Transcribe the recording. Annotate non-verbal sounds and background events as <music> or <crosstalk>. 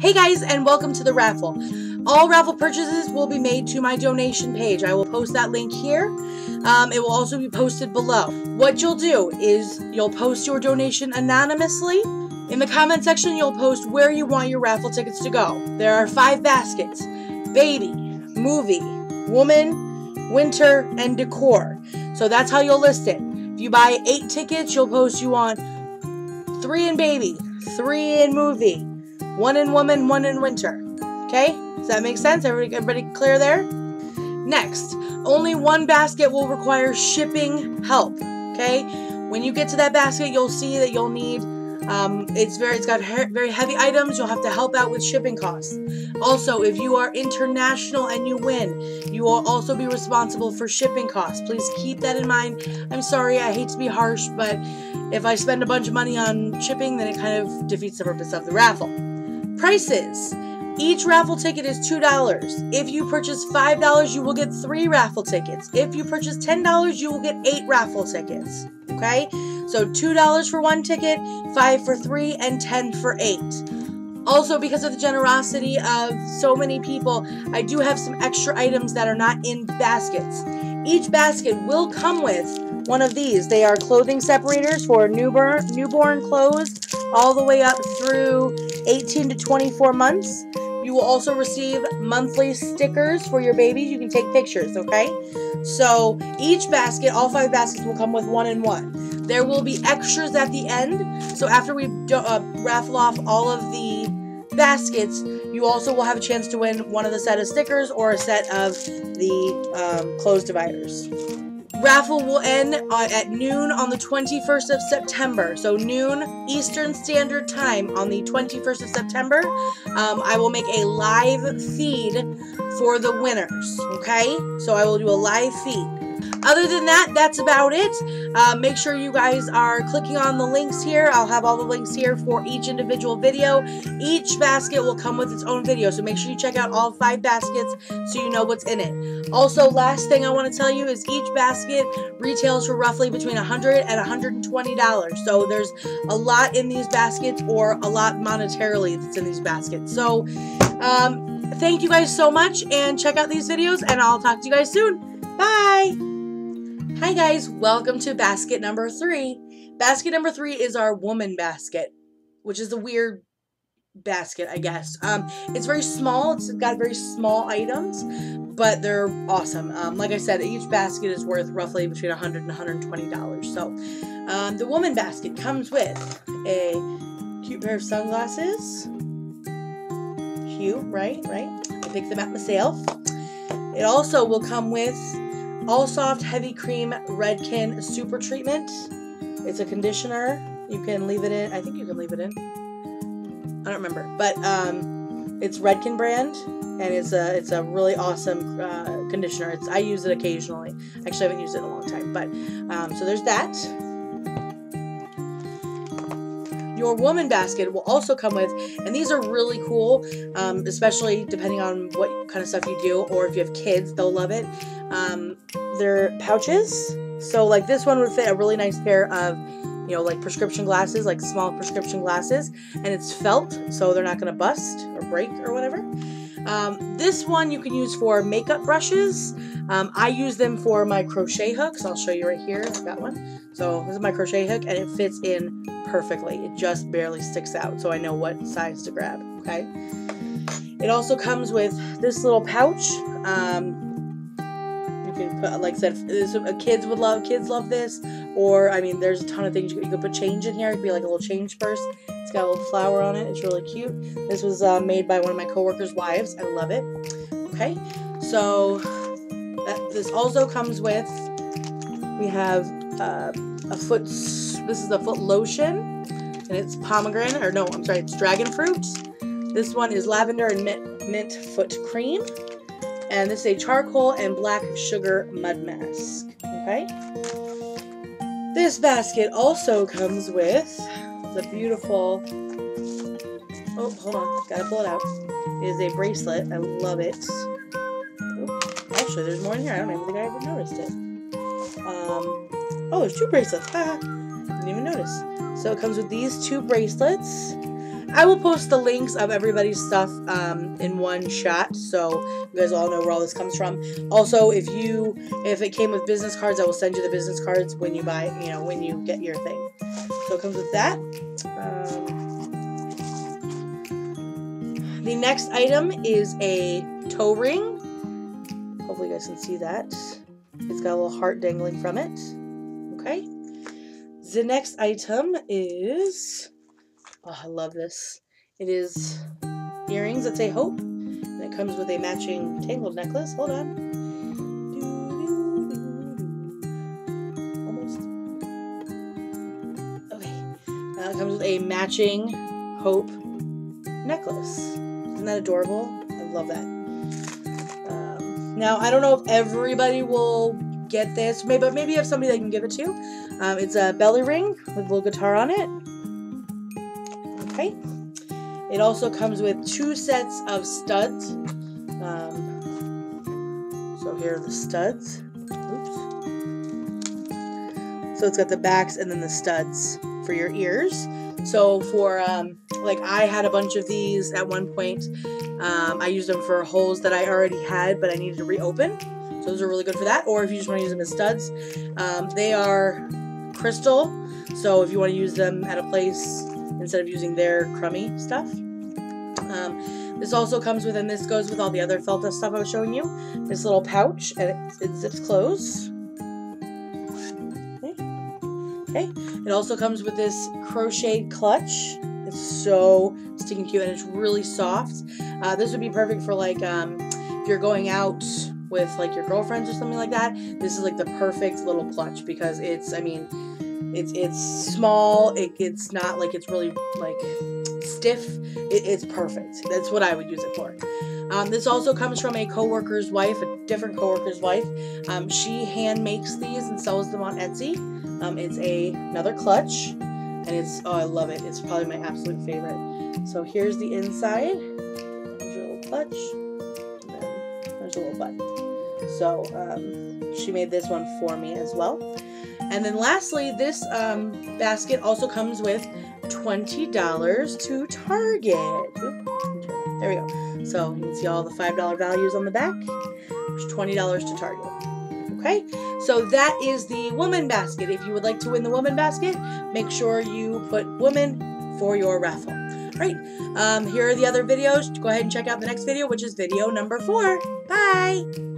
Hey guys, and welcome to the raffle. All raffle purchases will be made to my donation page. I will post that link here. Um, it will also be posted below. What you'll do is you'll post your donation anonymously. In the comment section, you'll post where you want your raffle tickets to go. There are five baskets. Baby, movie, woman, winter, and decor. So that's how you'll list it. If you buy eight tickets, you'll post you want three in baby, three in movie, one in woman, one in winter. Okay? Does that make sense? Everybody, everybody clear there? Next, only one basket will require shipping help. Okay? When you get to that basket, you'll see that you'll need um, it's very, it's got he very heavy items. You'll have to help out with shipping costs. Also, if you are international and you win, you will also be responsible for shipping costs. Please keep that in mind. I'm sorry, I hate to be harsh, but if I spend a bunch of money on shipping, then it kind of defeats the purpose of the raffle. Prices. Each raffle ticket is $2. If you purchase $5, you will get three raffle tickets. If you purchase $10, you will get eight raffle tickets. Okay? So $2 for one ticket, 5 for 3, and 10 for 8. Also, because of the generosity of so many people, I do have some extra items that are not in baskets. Each basket will come with one of these. They are clothing separators for newborn, newborn clothes all the way up through 18 to 24 months. You will also receive monthly stickers for your babies. You can take pictures, okay? So each basket, all five baskets will come with one and one. There will be extras at the end. So after we uh, raffle off all of the baskets, you also will have a chance to win one of the set of stickers or a set of the um, clothes dividers. Raffle will end uh, at noon on the 21st of September. So noon Eastern Standard Time on the 21st of September. Um, I will make a live feed for the winners. Okay? So I will do a live feed. Other than that, that's about it. Uh, make sure you guys are clicking on the links here. I'll have all the links here for each individual video. Each basket will come with its own video, so make sure you check out all five baskets so you know what's in it. Also, last thing I want to tell you is each basket retails for roughly between 100 and $120. So there's a lot in these baskets or a lot monetarily that's in these baskets. So um, thank you guys so much and check out these videos and I'll talk to you guys soon. Bye! Hi guys, welcome to basket number three. Basket number three is our woman basket, which is a weird basket, I guess. Um, it's very small, it's got very small items, but they're awesome. Um, like I said, each basket is worth roughly between 100 and $120. So, um, the woman basket comes with a cute pair of sunglasses. Cute, right? Right? I picked them out myself. It also will come with all Soft Heavy Cream Redken Super Treatment. It's a conditioner. You can leave it in. I think you can leave it in. I don't remember, but um, it's Redken brand, and it's a it's a really awesome uh, conditioner. It's I use it occasionally. Actually, I haven't used it in a long time, but um, so there's that. Your woman basket will also come with, and these are really cool, um, especially depending on what kind of stuff you do, or if you have kids, they'll love it. Um, they're pouches, so like this one would fit a really nice pair of, you know, like prescription glasses, like small prescription glasses, and it's felt, so they're not going to bust or break or whatever. Um, this one you can use for makeup brushes. Um, I use them for my crochet hooks. I'll show you right here. I've got one. So this is my crochet hook, and it fits in perfectly. It just barely sticks out, so I know what size to grab, okay? It also comes with this little pouch. Um, you can put, like I said, kids would love, kids love this, or, I mean, there's a ton of things. You could put change in here. It could be like a little change purse. It's got a little flower on it. It's really cute. This was uh, made by one of my coworkers' wives. I love it. Okay, so that, this also comes with, we have uh, a foot, this is a foot lotion, and it's pomegranate, or no, I'm sorry, it's dragon fruit. This one is lavender and mint, mint foot cream. And this is a charcoal and black sugar mud mask. Okay? This basket also comes with the beautiful, oh, hold on, gotta pull it out. It is a bracelet. I love it. Oh, actually, there's more in here. I don't even think I ever noticed it. Um, Oh, there's two bracelets. <laughs> Ah, didn't even notice. So it comes with these two bracelets. I will post the links of everybody's stuff um, in one shot, so you guys all know where all this comes from. Also, if you if it came with business cards, I will send you the business cards when you buy, you know, when you get your thing. So it comes with that. Um, the next item is a toe ring. Hopefully you guys can see that. It's got a little heart dangling from it. Okay. The next item is, oh, I love this. It is earrings that say hope. And it comes with a matching tangled necklace. Hold on. Almost. Okay. Uh, it comes with a matching hope necklace. Isn't that adorable? I love that. Um, now, I don't know if everybody will get this, but maybe you have somebody that can give it to. Um, it's a belly ring with a little guitar on it. Okay. It also comes with two sets of studs. Um, so here are the studs. Oops. So it's got the backs and then the studs for your ears. So for um, like I had a bunch of these at one point. Um, I used them for holes that I already had, but I needed to reopen. So those are really good for that. Or if you just want to use them as studs, um, they are crystal. So if you want to use them at a place instead of using their crummy stuff. Um, this also comes with, and this goes with all the other Felta stuff I was showing you, this little pouch, and it, zips closed. Okay. okay. It also comes with this crocheted clutch. It's so stinking cute, and it's really soft. Uh, this would be perfect for, like, um, if you're going out with like your girlfriends or something like that, this is like the perfect little clutch because it's, I mean, it's it's small. It, it's not like it's really like stiff. It, it's perfect. That's what I would use it for. Um, this also comes from a coworker's wife, a different coworker's wife. Um, she hand makes these and sells them on Etsy. Um, it's a another clutch, and it's oh I love it. It's probably my absolute favorite. So here's the inside. Here's your little clutch. There's a little button. So um, she made this one for me as well. And then lastly, this um, basket also comes with $20 to Target. there we go. So you can see all the $5 values on the back. There's $20 to Target. Okay, so that is the woman basket. If you would like to win the woman basket, make sure you put woman for your raffle. All right, um, here are the other videos. Go ahead and check out the next video, which is video number four. Bye!